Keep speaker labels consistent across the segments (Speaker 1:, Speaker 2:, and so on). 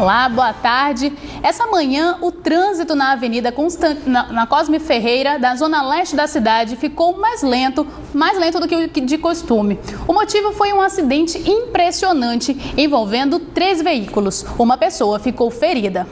Speaker 1: Olá, boa tarde. Essa manhã, o trânsito na Avenida Constant... na, na Cosme Ferreira, da zona leste da cidade, ficou mais lento, mais lento do que de costume. O motivo foi um acidente impressionante envolvendo três veículos. Uma pessoa ficou ferida.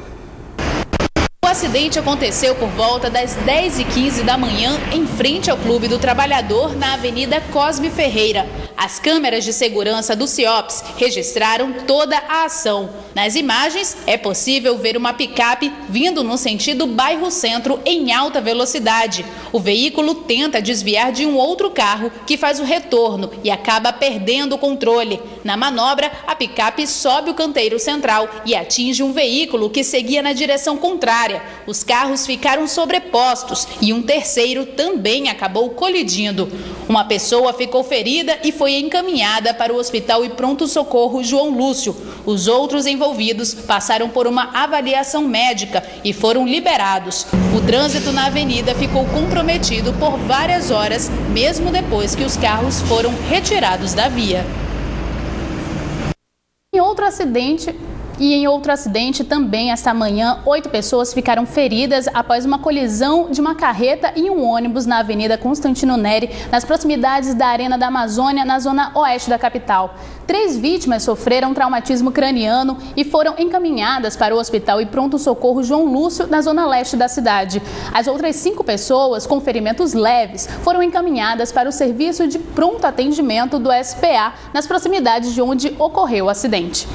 Speaker 1: Acidente aconteceu por volta das 10h15 da manhã, em frente ao Clube do Trabalhador, na Avenida Cosme Ferreira. As câmeras de segurança do CIOPS registraram toda a ação. Nas imagens, é possível ver uma picape vindo no sentido bairro-centro em alta velocidade. O veículo tenta desviar de um outro carro que faz o retorno e acaba perdendo o controle. Na manobra, a picape sobe o canteiro central e atinge um veículo que seguia na direção contrária. Os carros ficaram sobrepostos e um terceiro também acabou colidindo. Uma pessoa ficou ferida e foi encaminhada para o hospital e pronto-socorro João Lúcio. Os outros envolvidos passaram por uma avaliação médica e foram liberados. O trânsito na avenida ficou comprometido por várias horas, mesmo depois que os carros foram retirados da via. Em outro acidente, e em outro acidente, também esta manhã, oito pessoas ficaram feridas após uma colisão de uma carreta e um ônibus na Avenida Constantino Neri, nas proximidades da Arena da Amazônia, na zona oeste da capital. Três vítimas sofreram traumatismo craniano e foram encaminhadas para o hospital e pronto-socorro João Lúcio, na zona leste da cidade. As outras cinco pessoas com ferimentos leves foram encaminhadas para o serviço de pronto atendimento do SPA, nas proximidades de onde ocorreu o acidente.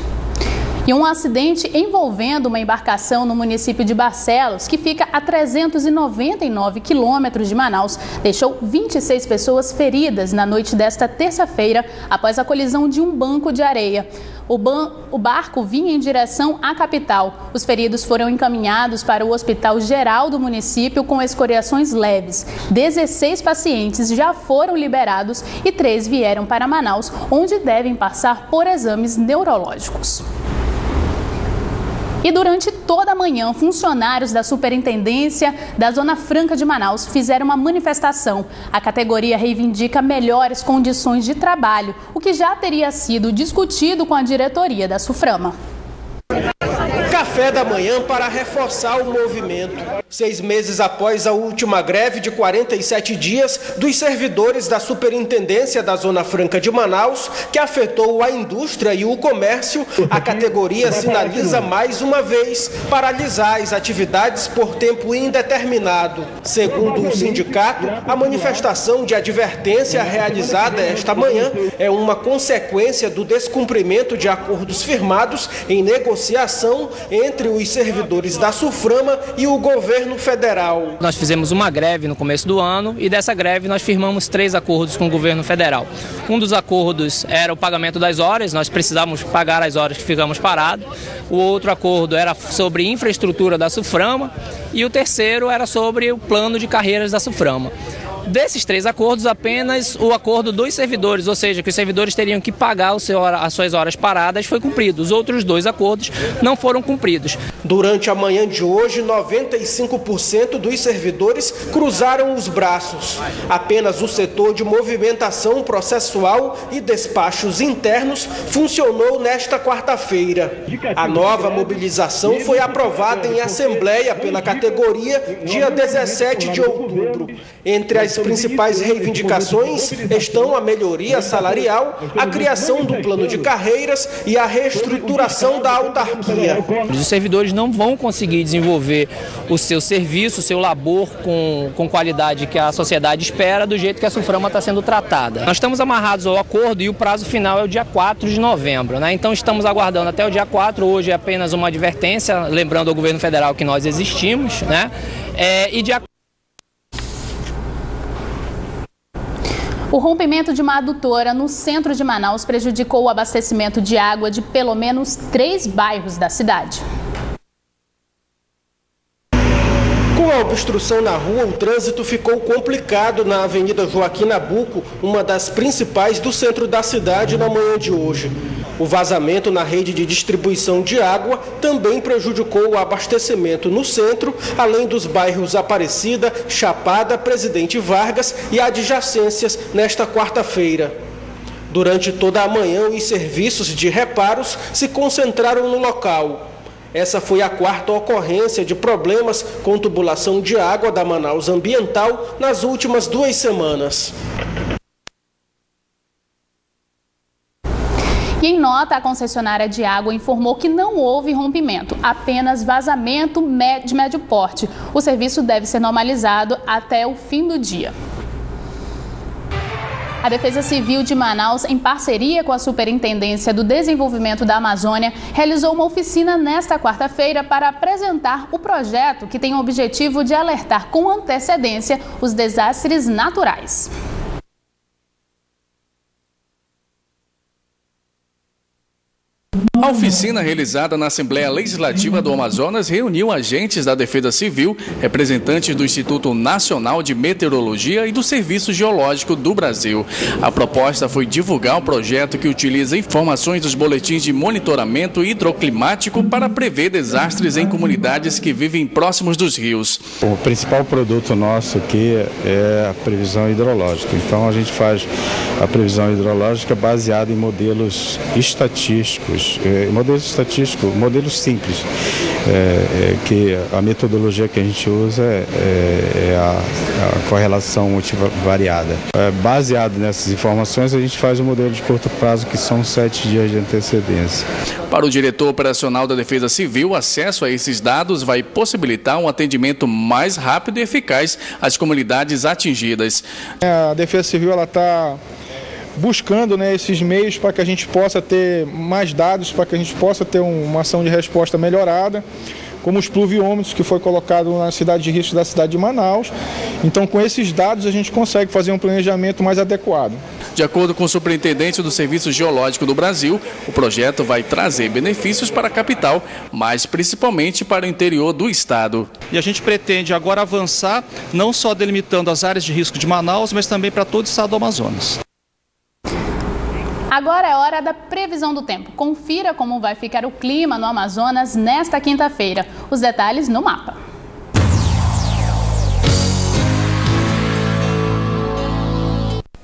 Speaker 1: E um acidente envolvendo uma embarcação no município de Barcelos, que fica a 399 quilômetros de Manaus, deixou 26 pessoas feridas na noite desta terça-feira após a colisão de um banco de areia. O, o, barco vinha em direção à capital. Os feridos foram encaminhados para o Hospital Geral do município com escoriações leves. 16 pacientes já foram liberados e três vieram para Manaus, onde devem passar por exames neurológicos. E durante toda a manhã, funcionários da Superintendência da Zona Franca de Manaus fizeram uma manifestação. A categoria reivindica melhores condições de trabalho, o que já teria sido discutido com a diretoria da Suframa.
Speaker 2: Café da manhã para reforçar o movimento. Seis meses após a última greve de 47 dias dos servidores da Superintendência da Zona Franca de Manaus, que afetou a indústria e o comércio, a categoria sinaliza mais uma vez paralisar as atividades por tempo indeterminado. Segundo o sindicato, a manifestação de advertência realizada esta manhã é uma consequência do descumprimento de acordos firmados em negociação entre os servidores da Suframa e o governo federal.
Speaker 3: Nós fizemos uma greve no começo do ano e dessa greve nós firmamos três acordos com o governo federal. Um dos acordos era o pagamento das horas, nós precisávamos pagar as horas que ficamos parados. O outro acordo era sobre infraestrutura da Suframa e o terceiro era sobre o plano de carreiras da Suframa. Desses três acordos, apenas o acordo dos servidores, ou seja, que os servidores teriam que pagar seu, as suas horas paradas, foi cumprido. Os outros dois acordos não foram cumpridos.
Speaker 2: Durante a manhã de hoje, 95% dos servidores cruzaram os braços. Apenas o setor de movimentação processual e despachos internos funcionou nesta quarta-feira. A nova mobilização foi aprovada em assembleia pela categoria dia 17 de outubro. Entre as principais reivindicações estão a melhoria salarial, a criação do plano de carreiras e a reestruturação da autarquia.
Speaker 3: Os servidores não vão conseguir desenvolver o seu serviço, o seu labor com, com qualidade que a sociedade espera do jeito que a Suframa está sendo tratada. Nós estamos amarrados ao acordo e o prazo final é o dia 4 de novembro. Né? Então estamos aguardando até o dia 4, hoje é apenas uma advertência, lembrando ao governo federal que nós existimos, né? É, e dia
Speaker 1: O rompimento de uma adutora no centro de Manaus prejudicou o abastecimento de água de pelo menos três bairros da cidade.
Speaker 2: Com a obstrução na rua, o trânsito ficou complicado na Avenida Joaquim Nabuco, uma das principais do centro da cidade, na manhã de hoje. O vazamento na rede de distribuição de água também prejudicou o abastecimento no centro, além dos bairros Aparecida, Chapada, Presidente Vargas e adjacências nesta quarta-feira. Durante toda a manhã, os serviços de reparos se concentraram no local. Essa foi a quarta ocorrência de problemas com tubulação de água da Manaus Ambiental nas últimas duas semanas.
Speaker 1: E em nota, a concessionária de água informou que não houve rompimento, apenas vazamento de médio porte. O serviço deve ser normalizado até o fim do dia. A Defesa Civil de Manaus, em parceria com a Superintendência do Desenvolvimento da Amazônia, realizou uma oficina nesta quarta-feira para apresentar o projeto que tem o objetivo de alertar com antecedência os desastres naturais.
Speaker 4: Oficina realizada na Assembleia Legislativa do Amazonas reuniu agentes da Defesa Civil, representantes do Instituto Nacional de Meteorologia e do Serviço Geológico do Brasil. A proposta foi divulgar um projeto que utiliza informações dos boletins de monitoramento hidroclimático para prever desastres em comunidades que vivem próximos dos rios.
Speaker 5: O principal produto nosso aqui é a previsão hidrológica. Então a gente faz a previsão hidrológica baseada em modelos estatísticos é, modelos estatísticos, modelos simples, é, é, que a metodologia que a gente usa é, é, é a, a, correlação multivariada. É, baseado nessas informações, a gente faz o um modelo de curto prazo, que são sete dias de antecedência.
Speaker 4: Para o diretor operacional da Defesa Civil, o acesso a esses dados vai possibilitar um atendimento mais rápido e eficaz às comunidades atingidas.
Speaker 6: A Defesa Civil está buscando né, esses meios para que a gente possa ter mais dados, para que a gente possa ter uma ação de resposta melhorada, como os pluviômetros que foi colocado na cidade de risco da cidade de Manaus. Então, com esses dados, a gente consegue fazer um planejamento mais adequado.
Speaker 4: De acordo com o superintendente do Serviço Geológico do Brasil, o projeto vai trazer benefícios para a capital, mas principalmente para o interior do estado.
Speaker 7: E a gente pretende agora avançar, não só delimitando as áreas de risco de Manaus, mas também para todo o estado do Amazonas.
Speaker 1: Agora é hora da previsão do tempo. Confira como vai ficar o clima no Amazonas nesta quinta-feira. Os detalhes no mapa.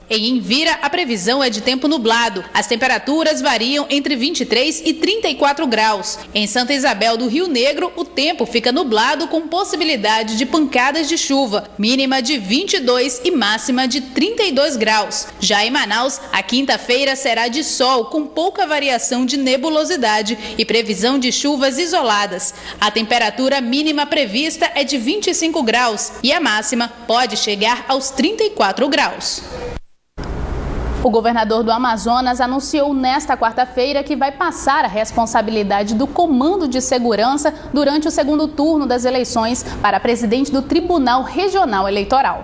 Speaker 1: Em Envira, a previsão é de tempo nublado. As temperaturas variam entre 23 e 34 graus. Em Santa Isabel do Rio Negro, o tempo fica nublado com possibilidade de pancadas de chuva, mínima de 22 e máxima de 32 graus. Já em Manaus, a quinta-feira será de sol com pouca variação de nebulosidade e previsão de chuvas isoladas. A temperatura mínima prevista é de 25 graus e a máxima pode chegar aos 34 graus. O governador do Amazonas anunciou nesta quarta-feira que vai passar a responsabilidade do comando de segurança durante o segundo turno das eleições para presidente do Tribunal Regional Eleitoral.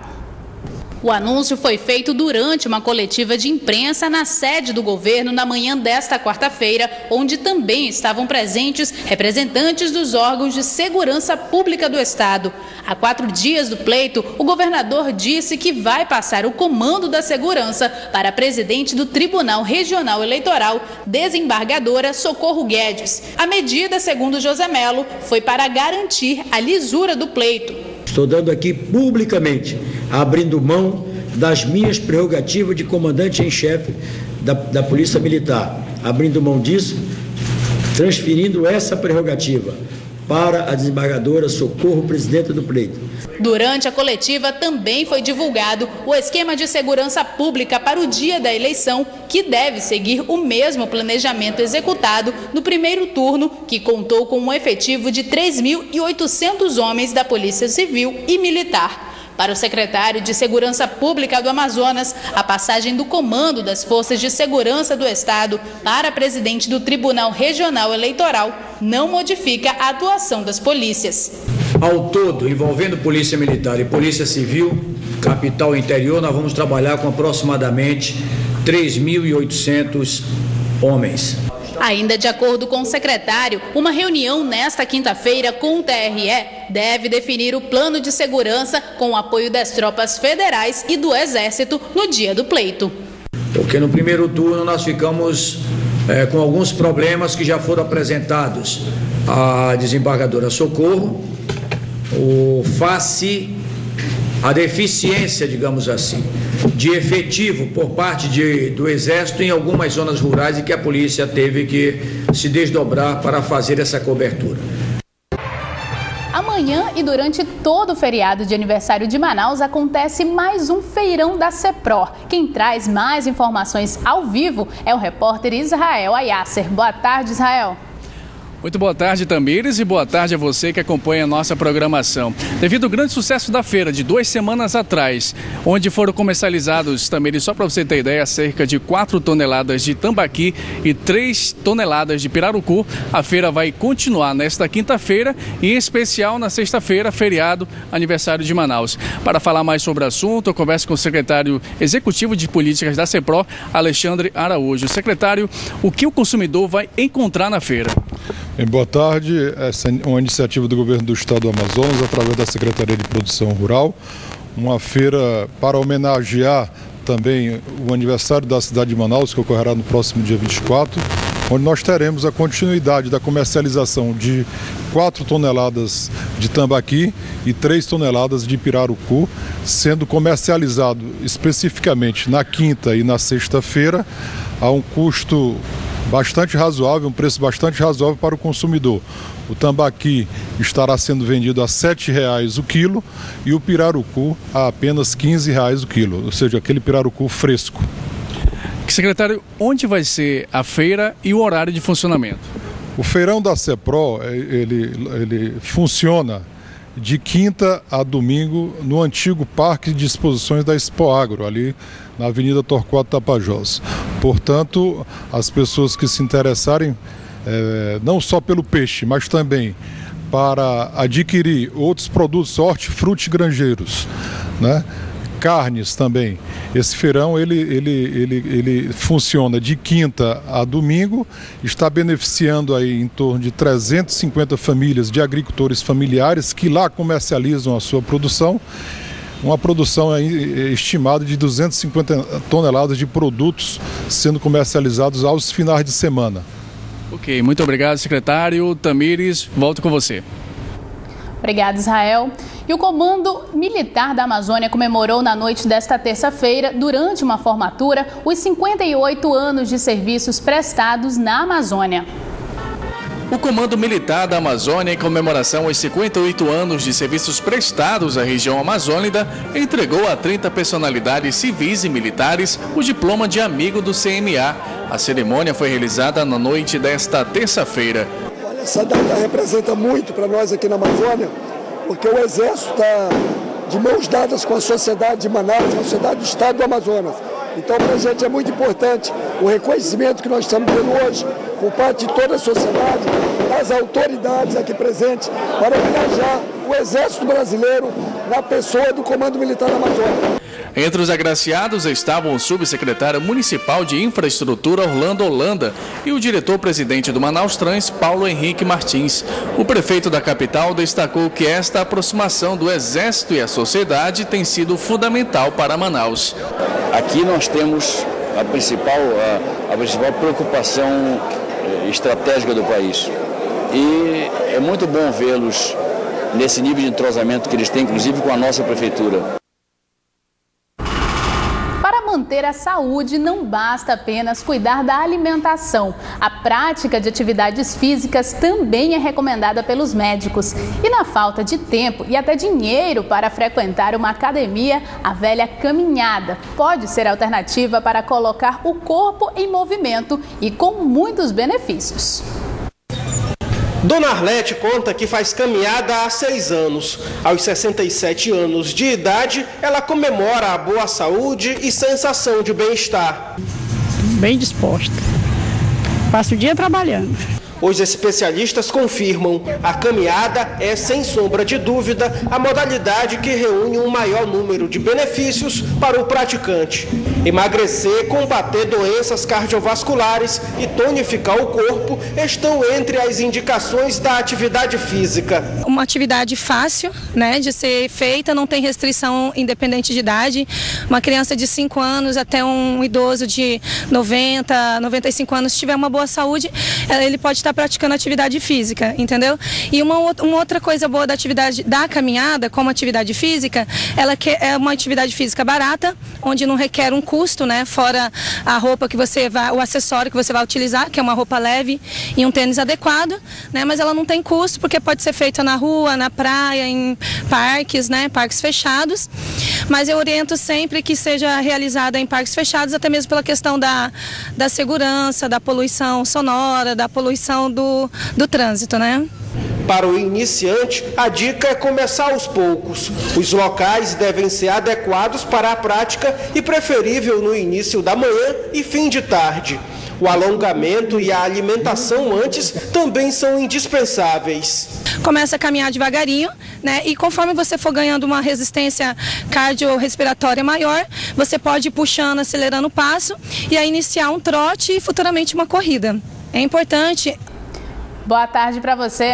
Speaker 1: O anúncio foi feito durante uma coletiva de imprensa na sede do governo na manhã desta quarta-feira, onde também estavam presentes representantes dos órgãos de segurança pública do Estado. Há quatro dias do pleito, o governador disse que vai passar o comando da segurança para a presidente do Tribunal Regional Eleitoral, desembargadora Socorro Guedes. A medida, segundo José Melo, foi para garantir a lisura do pleito.
Speaker 8: Estou dando aqui publicamente, abrindo mão das minhas prerrogativas de comandante em chefe da, da Polícia Militar, abrindo mão disso, transferindo essa prerrogativa para a desembargadora Socorro, presidenta do pleito.
Speaker 1: Durante a coletiva também foi divulgado o esquema de segurança pública para o dia da eleição, que deve seguir o mesmo planejamento executado no primeiro turno, que contou com um efetivo de 3.800 homens da Polícia Civil e Militar. Para o secretário de Segurança Pública do Amazonas, a passagem do comando das Forças de Segurança do Estado para presidente do Tribunal Regional Eleitoral não modifica a atuação das polícias.
Speaker 8: Ao todo, envolvendo Polícia Militar e Polícia Civil, capital interior, nós vamos trabalhar com aproximadamente 3.800 homens.
Speaker 1: Ainda de acordo com o secretário, uma reunião nesta quinta-feira com o TRE deve definir o plano de segurança com o apoio das tropas federais e do Exército no dia do pleito.
Speaker 8: Porque no primeiro turno nós ficamos é, com alguns problemas que já foram apresentados à desembargadora Socorro, o face a deficiência, digamos assim, de efetivo por parte de, do Exército em algumas zonas rurais e que a polícia teve que se desdobrar para fazer essa cobertura.
Speaker 1: Amanhã e durante todo o feriado de aniversário de Manaus acontece mais um feirão da CEPRO. Quem traz mais informações ao vivo é o repórter Israel Ayasser. Boa tarde, Israel.
Speaker 4: Muito boa tarde, Tamires, e boa tarde a você que acompanha a nossa programação. Devido ao grande sucesso da feira de duas semanas atrás, onde foram comercializados, Tamires, só para você ter ideia, cerca de 4 toneladas de tambaqui e 3 toneladas de pirarucu, a feira vai continuar nesta quinta-feira e, em especial, na sexta-feira, feriado, aniversário de Manaus. Para falar mais sobre o assunto, eu converso com o secretário executivo de políticas da CEPRO, Alexandre Araújo. Secretário, o que o consumidor vai encontrar na feira?
Speaker 9: Boa tarde. Essa é uma iniciativa do governo do estado do Amazonas, através da Secretaria de Produção Rural, uma feira para homenagear também o aniversário da cidade de Manaus, que ocorrerá no próximo dia 24, onde nós teremos a continuidade da comercialização de 4 toneladas de tambaqui e 3 toneladas de pirarucu, sendo comercializado especificamente na quinta e na sexta-feira a um custo bastante razoável, um preço bastante razoável para o consumidor. O tambaqui estará sendo vendido a R$ 7,00 o quilo e o pirarucu a apenas R$ 15,00 o quilo, ou seja, aquele pirarucu fresco.
Speaker 4: Secretário, onde vai ser a feira e o horário de funcionamento?
Speaker 9: O feirão da CEPRO, ele, ele funciona de quinta a domingo no antigo Parque de Exposições da Expo Agro, ali na Avenida Torquato Tapajós. Portanto, as pessoas que se interessarem, é, não só pelo peixe, mas também para adquirir outros produtos hortifruti granjeiros, né? carnes também. Esse feirão ele, ele, ele, ele funciona de quinta a domingo, está beneficiando aí em torno de 350 famílias de agricultores familiares que lá comercializam a sua produção uma produção estimada de 250 toneladas de produtos sendo comercializados aos finais de semana.
Speaker 4: Ok, muito obrigado, secretário. Tamires, volto com você.
Speaker 1: Obrigado, Israel. E o Comando Militar da Amazônia comemorou na noite desta terça-feira, durante uma formatura, os 58 anos de serviços prestados na Amazônia.
Speaker 4: O Comando Militar da Amazônia, em comemoração aos 58 anos de serviços prestados à região amazônica, entregou a 30 personalidades civis e militares o diploma de amigo do CMA. A cerimônia foi realizada na noite desta terça-feira.
Speaker 10: Essa data representa muito para nós aqui na Amazônia, porque o Exército está de mãos dadas com a sociedade de Manaus, a sociedade do Estado do Amazonas. Então, para a gente é muito importante. O reconhecimento que nós estamos tendo hoje por parte de toda a sociedade, das autoridades aqui presentes, para homenagear o Exército Brasileiro na pessoa do Comando Militar da Amazônia.
Speaker 4: Entre os agraciados estavam o subsecretário municipal de infraestrutura Orlando Holanda e o diretor-presidente do Manaus Trans, Paulo Henrique Martins. O prefeito da capital destacou que esta aproximação do Exército e a sociedade tem sido fundamental para Manaus.
Speaker 11: Aqui nós temos a principal, a, a principal preocupação eh, estratégica do país. E é muito bom vê-los nesse nível de entrosamento que eles têm, inclusive com a nossa prefeitura
Speaker 1: manter a saúde, não basta apenas cuidar da alimentação. A prática de atividades físicas também é recomendada pelos médicos. E na falta de tempo e até dinheiro para frequentar uma academia, a velha caminhada pode ser alternativa para colocar o corpo em movimento e com muitos benefícios.
Speaker 2: Dona Arlete conta que faz caminhada há seis anos. Aos 67 anos de idade, ela comemora a boa saúde e sensação de bem-estar.
Speaker 12: Bem disposta. Passo o dia trabalhando.
Speaker 2: Os especialistas confirmam, a caminhada é, sem sombra de dúvida, a modalidade que reúne um maior número de benefícios para o praticante. Emagrecer, combater doenças cardiovasculares e tonificar o corpo estão entre as indicações da atividade física.
Speaker 13: Uma atividade fácil né, de ser feita, não tem restrição independente de idade. Uma criança de 5 anos até um idoso de 90, 95 anos, se tiver uma boa saúde, ele pode estar praticando atividade física, entendeu? E uma, uma outra coisa boa da atividade da caminhada, como atividade física, ela é uma atividade física barata, onde não requer um custo, né? Fora a roupa que você vai, o acessório que você vai utilizar, que é uma roupa leve e um tênis adequado, né? Mas ela não tem custo porque pode ser feita na rua, na praia, em parques, né? Parques fechados. Mas eu oriento sempre que seja realizada em parques fechados, até mesmo pela questão da, da segurança, da poluição sonora, da poluição do, do trânsito, né?
Speaker 2: Para o iniciante, a dica é começar aos poucos. Os locais devem ser adequados para a prática e preferível no início da manhã e fim de tarde. O alongamento e a alimentação antes também são indispensáveis.
Speaker 13: Começa a caminhar devagarinho, né? E conforme você for ganhando uma resistência cardiorrespiratória maior, você pode ir puxando, acelerando o passo e aí iniciar um trote e futuramente uma corrida. É importante.
Speaker 1: Boa tarde para você.